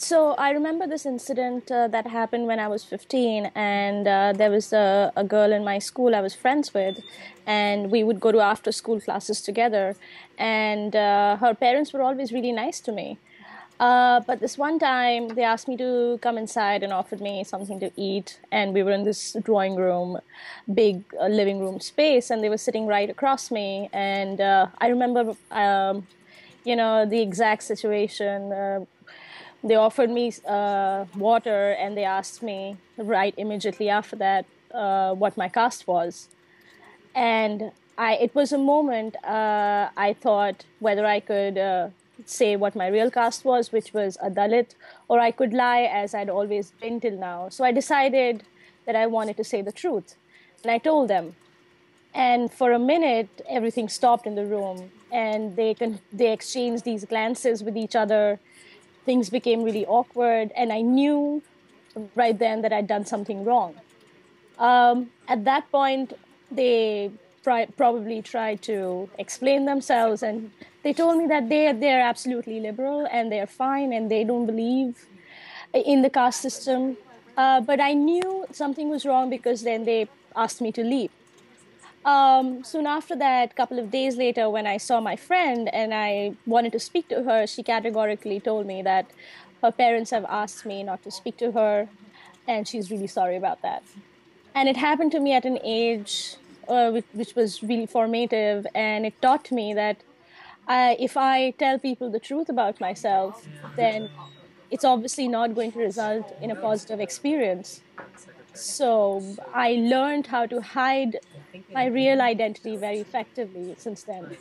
So I remember this incident uh, that happened when I was 15, and uh, there was a, a girl in my school I was friends with, and we would go to after school classes together. And uh, her parents were always really nice to me. Uh, but this one time, they asked me to come inside and offered me something to eat. And we were in this drawing room, big uh, living room space, and they were sitting right across me. And uh, I remember, um, you know, the exact situation they offered me uh, water and they asked me right immediately after that uh, what my caste was and I, it was a moment uh, I thought whether I could uh, say what my real caste was, which was a Dalit, or I could lie as I'd always been till now. So I decided that I wanted to say the truth. And I told them. And for a minute, everything stopped in the room, and they, con- they exchanged these glances with each other things became really awkward, and I knew right then that I'd done something wrong. Um, at that point, they probably tried to explain themselves, and they told me that they they're absolutely liberal and they're fine, and they don't believe in the caste system. Uh, but I knew something was wrong because then they asked me to leave. Um, soon after that, a couple of days later, when I saw my friend and I wanted to speak to her, she categorically told me that her parents have asked me not to speak to her, and she's really sorry about that. And it happened to me at an age uh, which, which, was really formative, and it taught me that if I tell people the truth about myself, then it's obviously not going to result in a positive experience. So I learned how to hide my real identity very effectively since then.